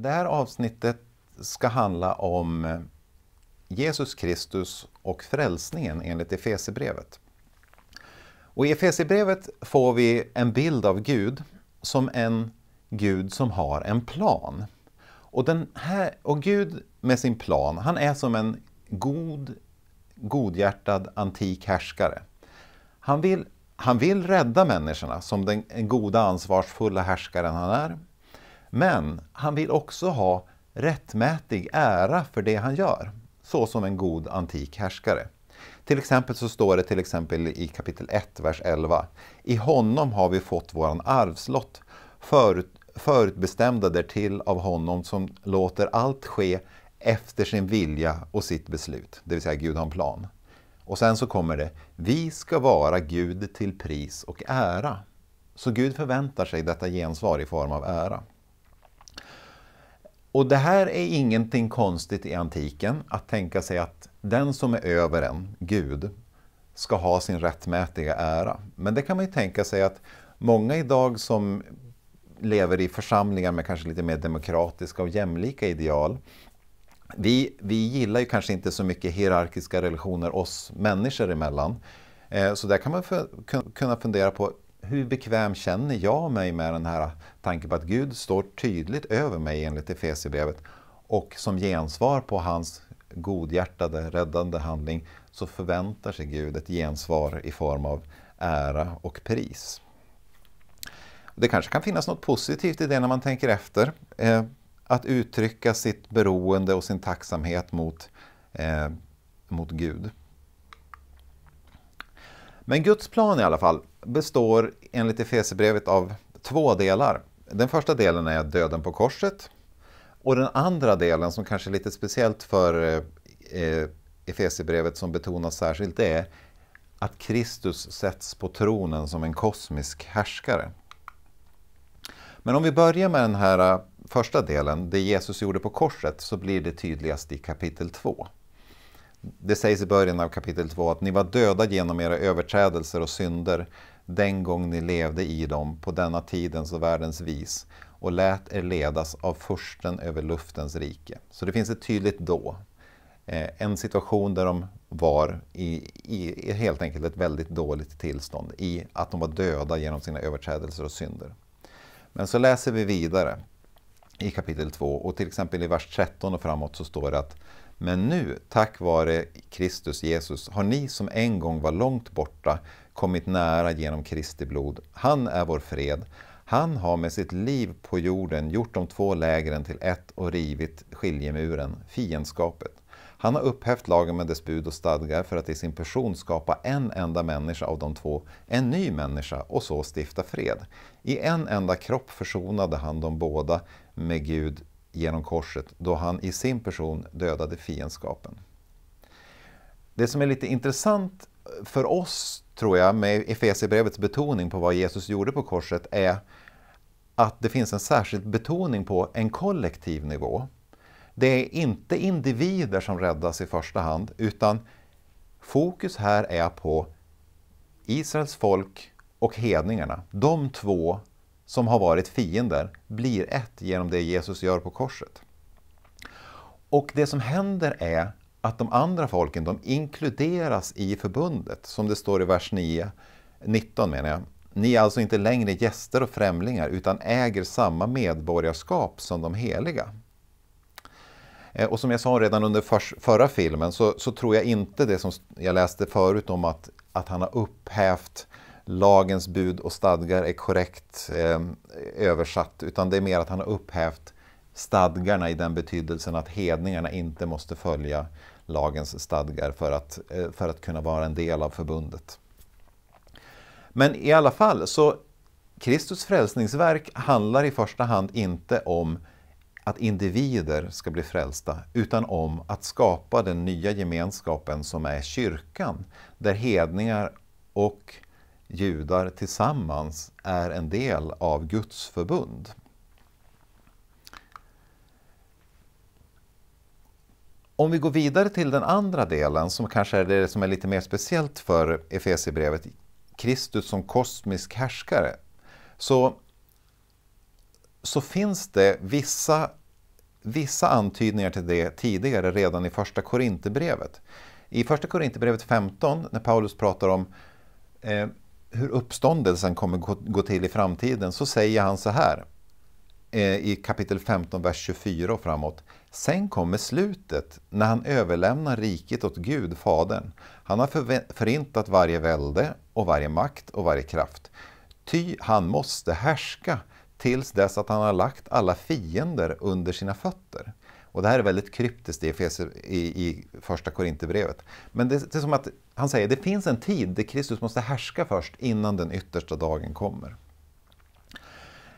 Det här avsnittet ska handla om eh, Jesus Kristus och frälsningen enligt Efesierbrevet. Och I Efesierbrevet får vi en bild av Gud som en Gud som har en plan. Och, den här, och Gud med sin plan, han är som en god, godhjärtad antik härskare. Han vill, han vill rädda människorna som den goda ansvarsfulla härskaren han är. Men han vill också ha rättmätig ära för det han gör, så som en god antik härskare. Till exempel så står det till exempel i kapitel 1, vers 11. I honom har vi fått våran arvslott, förut, förutbestämda därtill av honom som låter allt ske efter sin vilja och sitt beslut. Det vill säga Gud har en plan. Och sen så kommer det, vi ska vara Gud till pris och ära. Så Gud förväntar sig detta gensvar i form av ära. Och det här är ingenting konstigt i antiken, att tänka sig att den som är över en, Gud, ska ha sin rättmätiga ära. Men det kan man ju tänka sig att många idag som lever i församlingar med kanske lite mer demokratiska och jämlika ideal, vi, vi gillar ju kanske inte så mycket hierarkiska relationer oss människor emellan. Eh, så där kan man kunna fundera på hur bekväm känner jag mig med den här tanken på att Gud står tydligt över mig enligt Efesierbrevet och som gensvar på hans godhjärtade, räddande handling så förväntar sig Gud ett gensvar i form av ära och pris. Det kanske kan finnas något positivt i det när man tänker efter. Eh, att uttrycka sitt beroende och sin tacksamhet mot, eh, mot Gud. Men Guds plan i alla fall består enligt Efesierbrevet av två delar. Den första delen är döden på korset. Och den andra delen som kanske är lite speciellt för eh, eh, Efesierbrevet som betonas särskilt är att Kristus sätts på tronen som en kosmisk härskare. Men om vi börjar med den här eh, första delen, det Jesus gjorde på korset, så blir det tydligast i kapitel 2. Det sägs i början av kapitel 2 att ni var döda genom era överträdelser och synder den gång ni levde i dem på denna tidens och världens vis och lät er ledas av försten över luftens rike. Så det finns ett tydligt då. Eh, en situation där de var i, i, helt enkelt ett väldigt dåligt tillstånd i att de var döda genom sina överträdelser och synder. Men så läser vi vidare i kapitel 2 och till exempel i vers 13 och framåt så står det att men nu, tack vare Kristus Jesus, har ni som en gång var långt borta kommit nära genom Kristi blod. Han är vår fred. Han har med sitt liv på jorden gjort de två lägren till ett och rivit skiljemuren, fiendskapet. Han har upphävt lagen med dess bud och stadgar för att i sin person skapa en enda människa av de två, en ny människa och så stifta fred. I en enda kropp försonade han de båda med Gud genom korset då han i sin person dödade fiendskapen. Det som är lite intressant för oss, tror jag, med Efesierbrevets betoning på vad Jesus gjorde på korset är att det finns en särskild betoning på en kollektiv nivå. Det är inte individer som räddas i första hand, utan fokus här är på Israels folk och hedningarna. De två som har varit fiender blir ett genom det Jesus gör på korset. Och det som händer är att de andra folken de inkluderas i förbundet, som det står i vers 9, 19 menar jag. Ni är alltså inte längre gäster och främlingar utan äger samma medborgarskap som de heliga. Eh, och som jag sa redan under för, förra filmen så, så, tror jag inte det som jag läste förut om att, att han har upphävt lagens bud och stadgar är korrekt eh, översatt, utan det är mer att han har upphävt stadgarna i den betydelsen att hedningarna inte måste följa lagens stadgar för att, eh, för att kunna vara en del av förbundet. Men i alla fall, så Kristus frälsningsverk handlar i första hand inte om att individer ska bli frälsta, utan om att skapa den nya gemenskapen som är kyrkan, där hedningar och judar tillsammans är en del av Guds förbund. Om vi går vidare till den andra delen, som kanske är det som är lite mer speciellt för Efesierbrevet, Kristus som kosmisk härskare, så, så finns det vissa vissa antydningar till det tidigare redan i första Korinthierbrevet. I första Korinthierbrevet 15, när Paulus pratar om eh, hur uppståndelsen kommer gå, gå till i framtiden, så säger han så här eh, i kapitel 15, vers 24 och framåt. Sen kommer slutet, när han överlämnar riket åt Gud, Fadern. Han har förintat varje välde och varje makt och varje kraft. Ty han måste härska tills dess att han har lagt alla fiender under sina fötter. Och det här är väldigt kryptiskt i, i, i första Korinthierbrevet. Men det, det är som att han säger, det finns en tid där Kristus måste härska först innan den yttersta dagen kommer.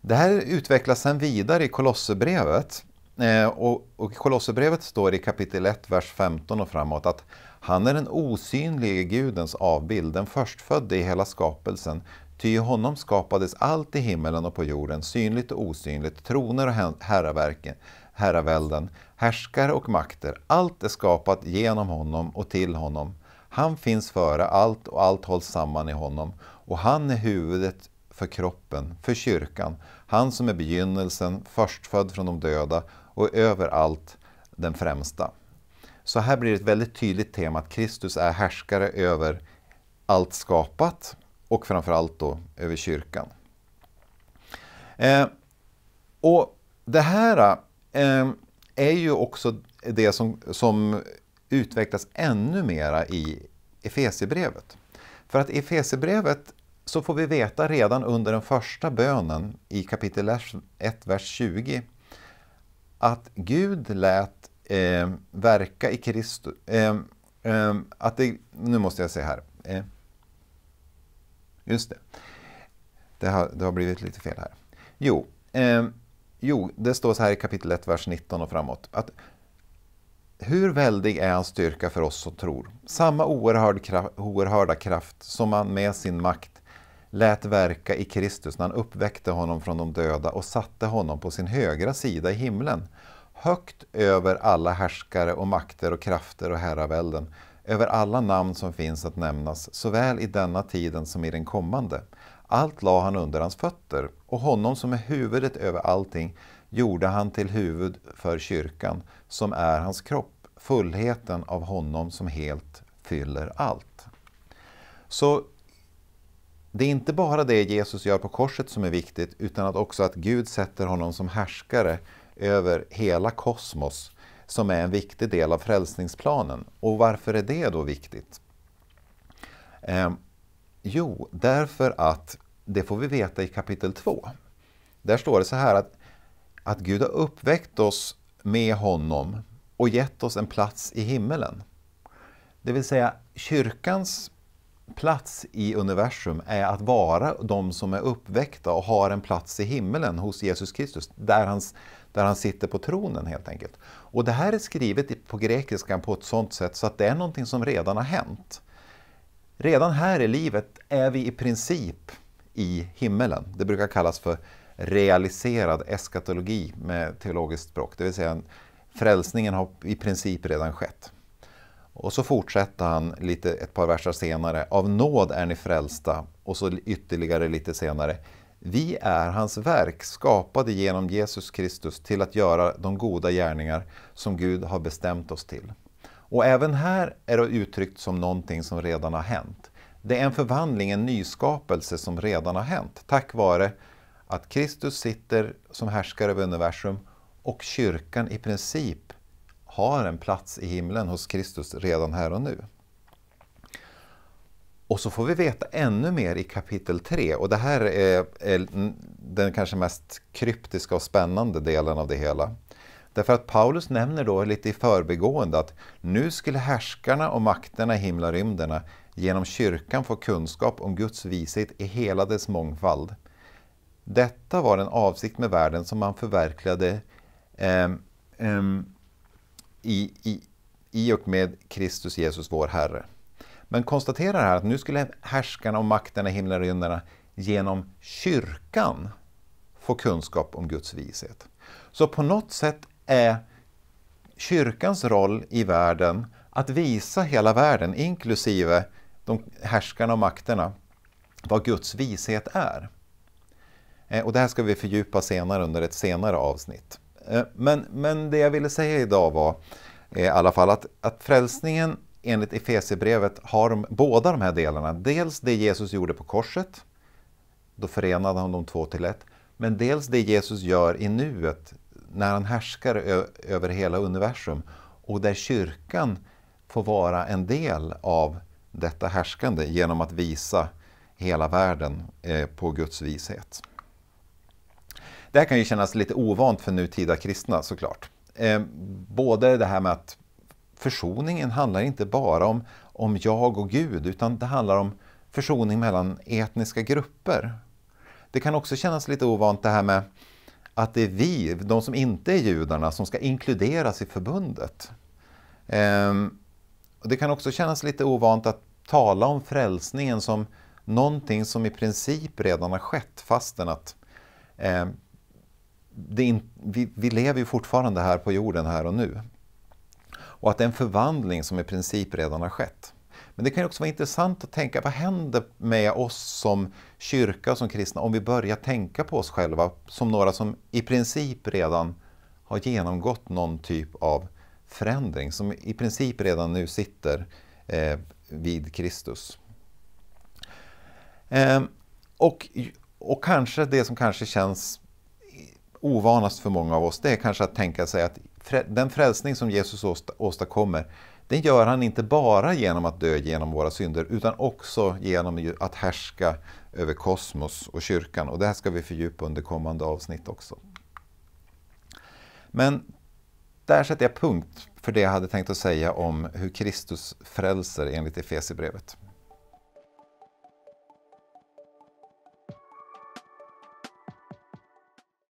Det här utvecklas sen vidare i Kolosserbrevet. Eh, och, och i Kolosserbrevet står i kapitel 1, vers 15 och framåt att han är den osynlige Gudens avbild, den förstfödde i hela skapelsen. Ty i honom skapades allt i himmelen och på jorden, synligt och osynligt, troner och herraverken, herravälden, härskare och makter. Allt är skapat genom honom och till honom. Han finns före allt och allt hålls samman i honom. Och han är huvudet för kroppen, för kyrkan. Han som är begynnelsen, förstfödd från de döda och över allt den främsta. Så här blir det ett väldigt tydligt tema att Kristus är härskare över allt skapat och framförallt då över kyrkan. Eh, och Det här Ehm, är ju också det som, som utvecklas ännu mera i Efesierbrevet. För att i Efesierbrevet så får vi veta redan under den första bönen i kapitel 1, vers 20 att Gud lät eh, verka i Kristus. Eh, eh, att det, nu måste jag se här. Eh, just det. Det har, det har blivit lite fel här. Jo, eh, jo, det står så här i kapitel 1, vers 19 och framåt. Att hur väldig är hans styrka för oss som tror? Samma oerhörd kraft, oerhörda kraft som han med sin makt lät verka i Kristus när han uppväckte honom från de döda och satte honom på sin högra sida i himlen, högt över alla härskare och makter och krafter och herravälden, över alla namn som finns att nämnas, såväl i denna tiden som i den kommande. Allt la han under hans fötter, och honom som är huvudet över allting gjorde han till huvud för kyrkan, som är hans kropp, fullheten av honom som helt fyller allt. Så det är inte bara det Jesus gör på korset som är viktigt, utan att också att Gud sätter honom som härskare över hela kosmos, som är en viktig del av frälsningsplanen. Och varför är det då viktigt? Eh, jo, därför att det får vi veta i kapitel 2. Där står det så här att, att Gud har uppväckt oss med honom och gett oss en plats i himmelen. Det vill säga kyrkans plats i universum är att vara de som är uppväckta och har en plats i himmelen hos Jesus Kristus, där han, där han sitter på tronen helt enkelt. Och det här är skrivet på grekiskan på ett sådant sätt så att det är någonting som redan har hänt. Redan här i livet är vi i princip i himmelen. Det brukar kallas för realiserad eskatologi med teologiskt språk, det vill säga frälsningen har i princip redan skett. Och så fortsätter han lite, ett par verser senare. Av nåd är ni frälsta. Och så ytterligare lite senare. Vi är hans verk, skapade genom Jesus Kristus till att göra de goda gärningar som Gud har bestämt oss till. Och även här är det uttryckt som någonting som redan har hänt. Det är en förvandling, en nyskapelse som redan har hänt tack vare att Kristus sitter som härskare över universum och kyrkan i princip har en plats i himlen hos Kristus redan här och nu. Och så får vi veta ännu mer i kapitel 3 och det här är, är den kanske mest kryptiska och spännande delen av det hela. Därför att Paulus nämner då lite i förbigående att nu skulle härskarna och makterna i himlarymderna genom kyrkan få kunskap om Guds vishet i hela dess mångfald. Detta var en avsikt med världen som man förverkligade eh, eh, i, i, i och med Kristus Jesus, vår Herre. Men konstaterar här att nu skulle härskarna och makterna i himlarymderna genom kyrkan få kunskap om Guds vishet. Så på något sätt är kyrkans roll i världen att visa hela världen, inklusive de härskarna och makterna, vad Guds vishet är. Eh, och det här ska vi fördjupa senare under ett senare avsnitt. Eh, men, men det jag ville säga idag var eh, i alla fall att, att frälsningen enligt Efesierbrevet har de, båda de här delarna. Dels det Jesus gjorde på korset, då förenade han de två till ett. Men dels det Jesus gör i nuet när han härskar över hela universum och där kyrkan får vara en del av detta härskande genom att visa hela världen eh, på Guds vishet. Det här kan ju kännas lite ovant för nutida kristna såklart. Eh, både det här med att försoningen handlar inte bara om, om jag och Gud utan det handlar om försoning mellan etniska grupper. Det kan också kännas lite ovant det här med att det är vi, de som inte är judarna, som ska inkluderas i förbundet. Ehm, det kan också kännas lite ovant att tala om frälsningen som någonting som i princip redan har skett fastän att eh, in, vi, vi, lever ju fortfarande här på jorden här och nu. Och att det är en förvandling som i princip redan har skett. Men det kan också vara intressant att tänka, vad händer med oss som kyrka och som kristna om vi börjar tänka på oss själva som några som i princip redan har genomgått någon typ av förändring, som i princip redan nu sitter eh, vid Kristus. Eh, och, och kanske det som kanske känns ovanast för många av oss, det är kanske att tänka sig att den frälsning som Jesus åstadkommer, den gör han inte bara genom att dö genom våra synder, utan också genom att härska över kosmos och kyrkan. Och det här ska vi fördjupa under kommande avsnitt också. Men där sätter jag punkt för det jag hade tänkt att säga om hur Kristus frälser enligt Efesierbrevet.